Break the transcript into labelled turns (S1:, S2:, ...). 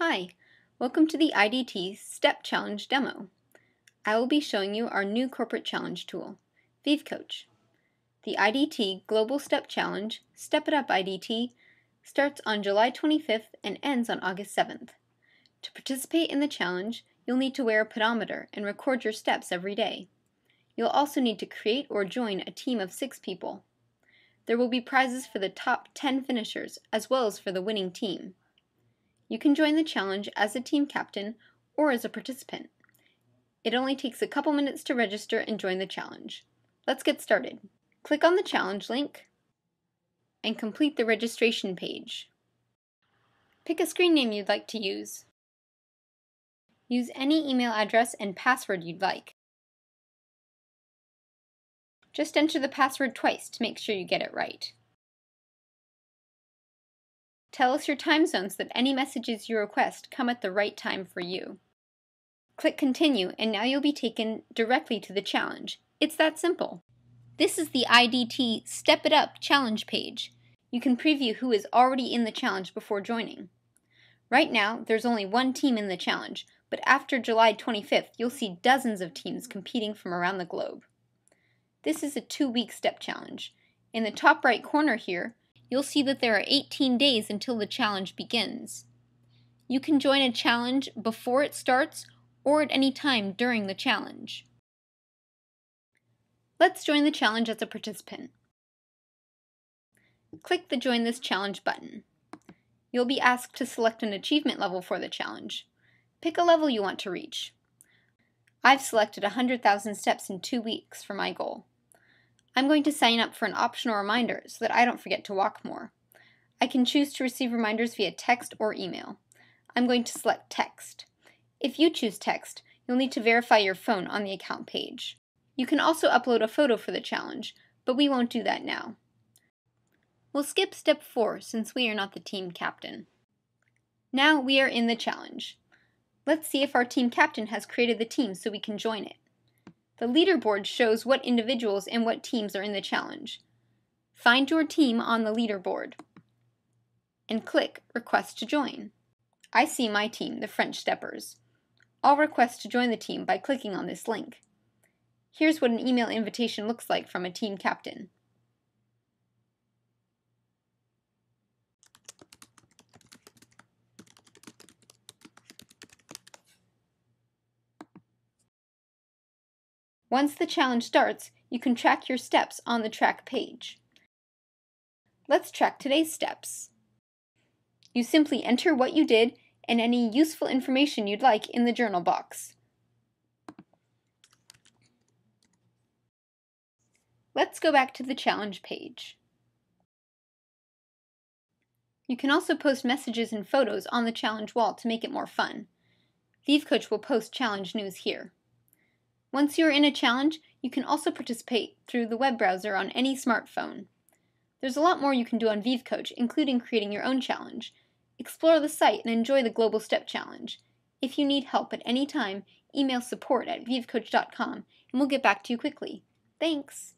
S1: Hi, welcome to the IDT Step Challenge demo. I will be showing you our new corporate challenge tool, ViveCoach. The IDT Global Step Challenge, Step It Up IDT, starts on July 25th and ends on August 7th. To participate in the challenge, you'll need to wear a pedometer and record your steps every day. You'll also need to create or join a team of six people. There will be prizes for the top 10 finishers as well as for the winning team. You can join the challenge as a team captain or as a participant. It only takes a couple minutes to register and join the challenge. Let's get started. Click on the challenge link and complete the registration page. Pick a screen name you'd like to use. Use any email address and password you'd like. Just enter the password twice to make sure you get it right. Tell us your time zone so that any messages you request come at the right time for you. Click Continue and now you'll be taken directly to the challenge. It's that simple. This is the IDT Step It Up challenge page. You can preview who is already in the challenge before joining. Right now, there's only one team in the challenge, but after July 25th, you'll see dozens of teams competing from around the globe. This is a two-week step challenge. In the top right corner here, you'll see that there are 18 days until the challenge begins. You can join a challenge before it starts or at any time during the challenge. Let's join the challenge as a participant. Click the Join this Challenge button. You'll be asked to select an achievement level for the challenge. Pick a level you want to reach. I've selected 100,000 steps in two weeks for my goal. I'm going to sign up for an optional reminder so that I don't forget to walk more. I can choose to receive reminders via text or email. I'm going to select text. If you choose text, you'll need to verify your phone on the account page. You can also upload a photo for the challenge, but we won't do that now. We'll skip step 4 since we are not the team captain. Now we are in the challenge. Let's see if our team captain has created the team so we can join it. The leaderboard shows what individuals and what teams are in the challenge. Find your team on the leaderboard and click Request to Join. I see my team, the French Steppers. I'll request to join the team by clicking on this link. Here's what an email invitation looks like from a team captain. Once the challenge starts, you can track your steps on the track page. Let's track today's steps. You simply enter what you did and any useful information you'd like in the journal box. Let's go back to the challenge page. You can also post messages and photos on the challenge wall to make it more fun. ViveCoach will post challenge news here. Once you are in a challenge, you can also participate through the web browser on any smartphone. There's a lot more you can do on ViveCoach, including creating your own challenge. Explore the site and enjoy the Global Step Challenge. If you need help at any time, email support at vivecoach.com and we'll get back to you quickly. Thanks!